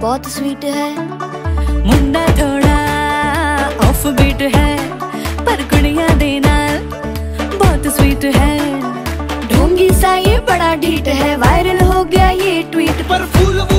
बहुत स्वीट है। मुंडा थोड़ा ऑफ़ बीट है, पर कुड़िया देना बहुत स्वीट है। ढोंगी सा ये बड़ा डीट है वायरल हो गया ये ट्वीट पर फूल वो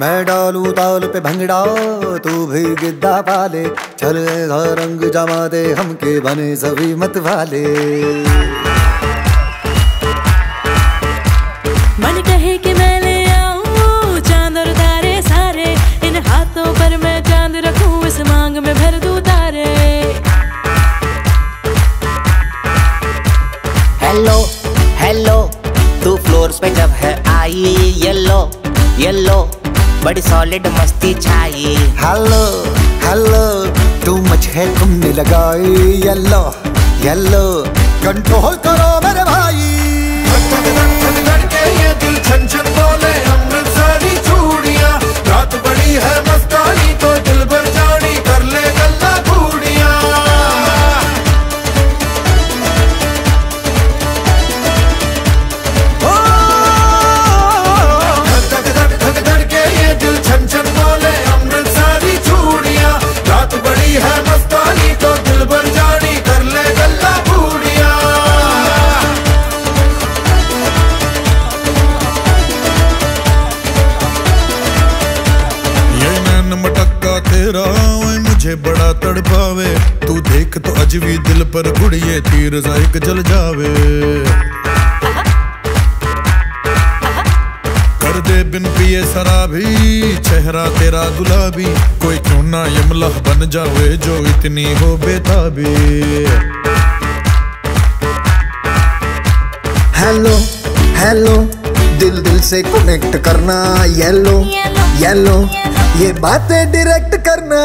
मैं डालू ताल पे भंगड़ा तू भी गिद्दा पाले। चल रंग जमा दे हमके बने सभी मत वाले। मन कहे कि मैं ले आऊँ चाँद और तारे सारे। इन हाथों पर मैं चाँद रखूँ इस मांग में भर दूँ तारे। हेलो हेलो तू फ्लोर्स पे जब है आई येलो येलो बड़ी सॉलिड मस्ती छाई। हेलो हेलो तू मच है तुमने लगाई येलो येलो कंट्रोल करो मेरे तड़पावे। तू देख तो अजवी दिल पर गुड़िए तीर जायक जल जावे। कर दे बिन पिए शराबी, चेहरा तेरा गुलाबी। कोई क्यों ना यमला बन जावे, जो इतनी हो बेताबी। हेलो हेलो दिल दिल से कनेक्ट करना येलो येलो येलो ये बातें डायरेक्ट करना।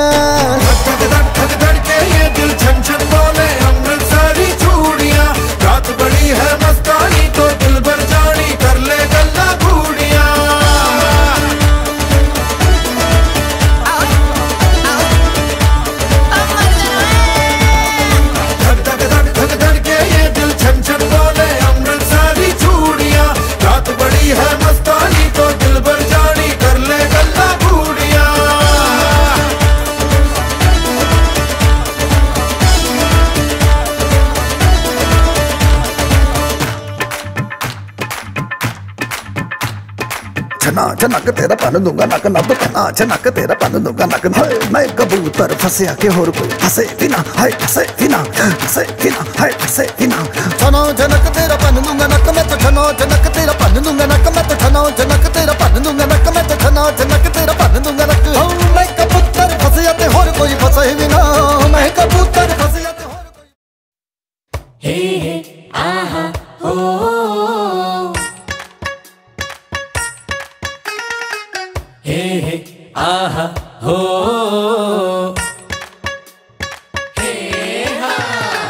छना छनक तेरा पन दूँगा नक नब छना छनक तेरा पन दूँगा नक हाय मैं कबूतर फंसे के होर कोई फंसे बिना हाय फंसे बिना फंसे बिना हाय फंसे बिना। छनो छनक तेरा पन दूँगा नक मैं तो छनो छनक तेरा पन दूँगा नक मैं तो छनो छनक तेरा पन दूँगा नक मैं तो छनो छनक तेरा पन दूँगा नक। हाँ, मैं कबूतर फंसे के होर कोई फंसे बिना। मैं कबूतर फंसे के होर कोई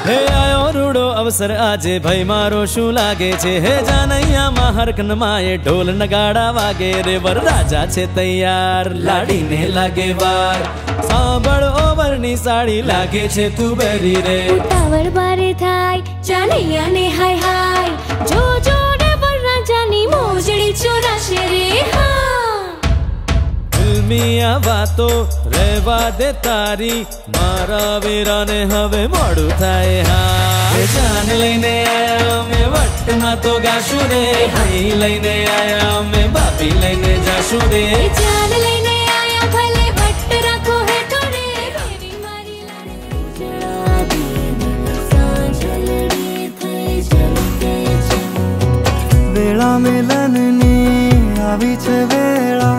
હે આયો રૂડો અવસર આજે ભાઈ મારો શું લાગે છે? હે જાનૈયામાં હરખન માએ ઢોલ નગાડા વાગે. રે વર રાજા છે તૈયાર, લાડીને લાગે વાર. સાંભળ ઓવરની સાડી, લાગે છે તું બેરી રે. ઉતાવળ બારે થાય ચાલૈયાને હાય હાય. જો ફિલ્મિયા વાતો રહેવા દે તારી મારા વીરાને હવે મોડું થાય હા એ જાન લઈને આયા અમે વટમાં તો ગાશું રે ભાઈ લઈને આયા અમે બાપી લઈને જાશું રે એ જાન લઈને આયા ભલે ભટ્ટ રાખો હે થોડે ફેરી મારી લાડે ઉજળા દીની સાંજલડી થઈ જલકે છે વેળા મિલનની આવી છે વેળા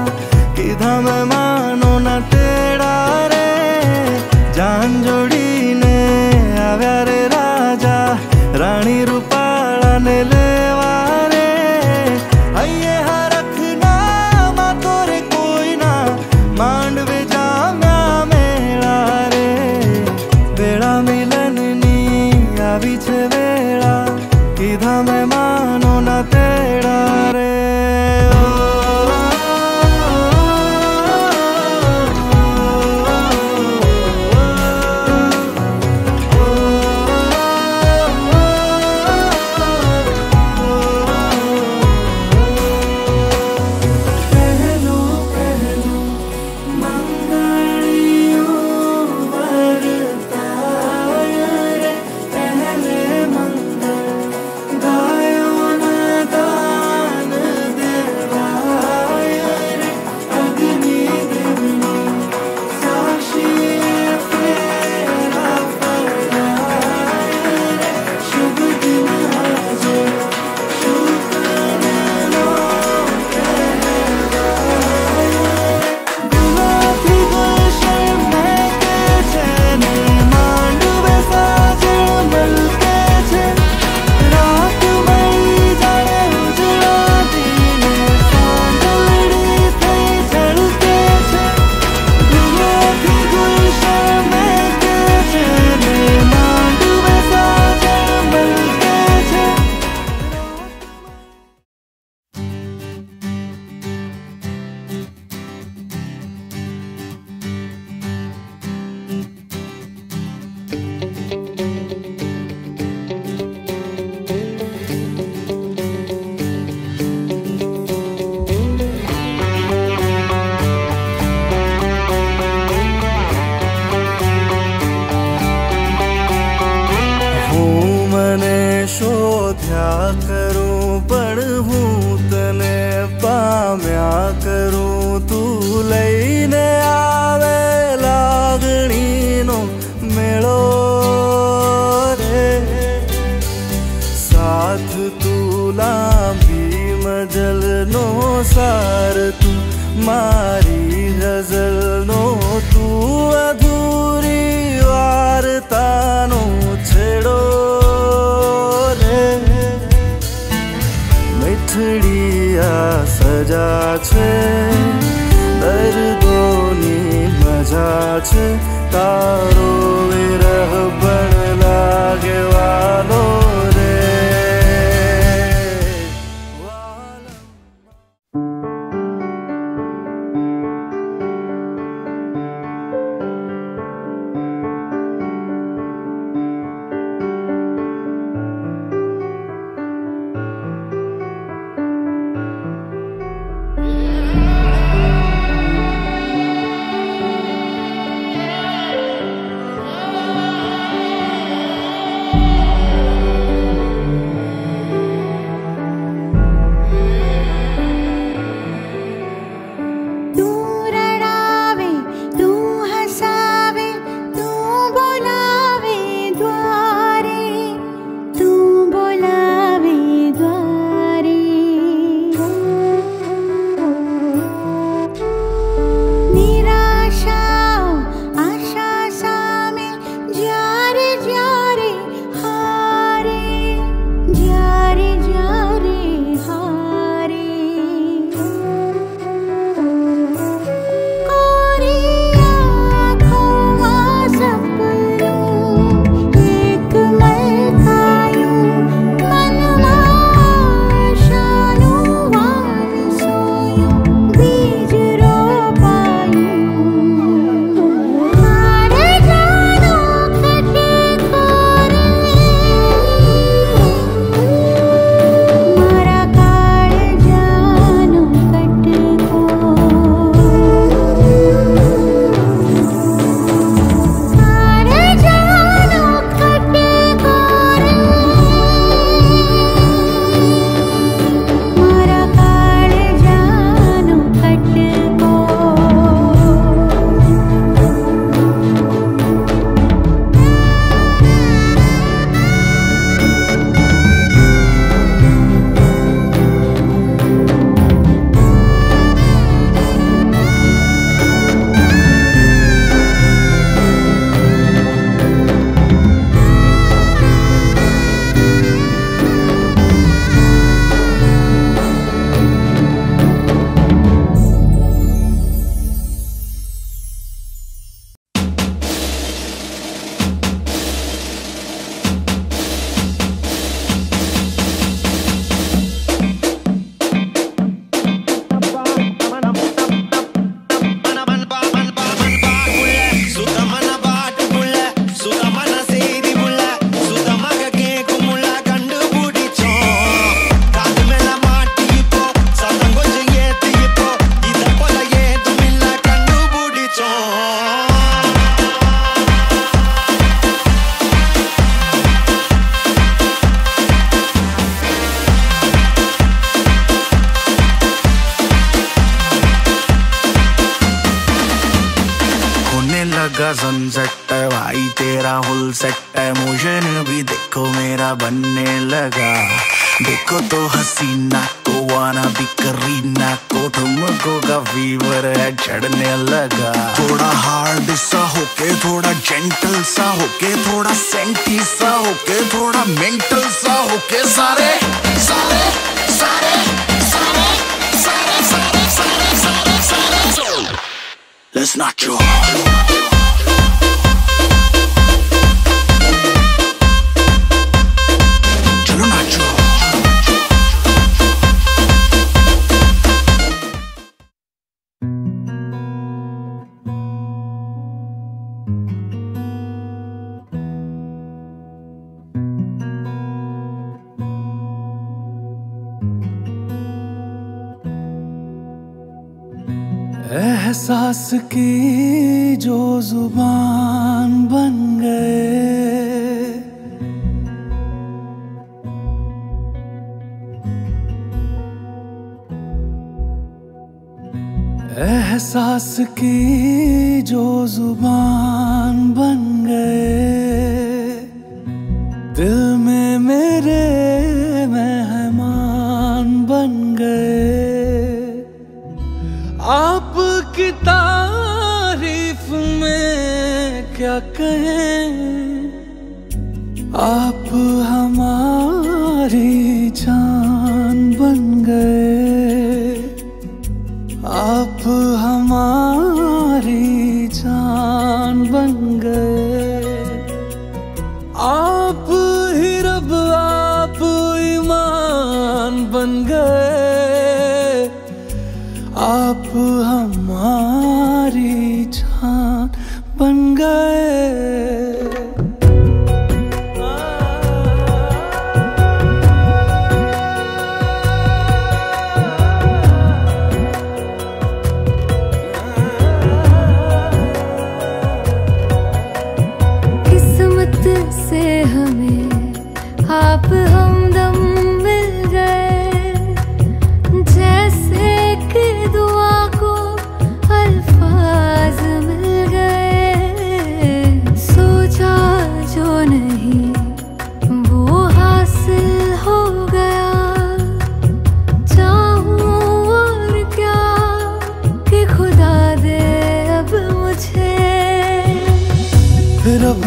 પામ્યા કરું તું લઈને આવે લાગણીનો મેળો રે. સાથ ભી લાંબી મજલનો સાર તું, મારી ગઝલનો તું আছে তার বনে মজা আছে তারও भाई तेरा हुल सेट है मोशन भी देखो मेरा बनने लगा देखो तो हसीना को वाना भी करीना को तुमको का फीवर है चढ़ने लगा थोड़ा हार्ड सा होके थोड़ा जेंटल सा होके थोड़ा सेंटी सा होके थोड़ा मेंटल सा होके सारे सारे सारे सारे सारे सारे सारे सारे सारे सारे Let's not draw. एहसास की जो ज़ुबान बन गए। आप हमारी जान बन गए।